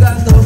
cantando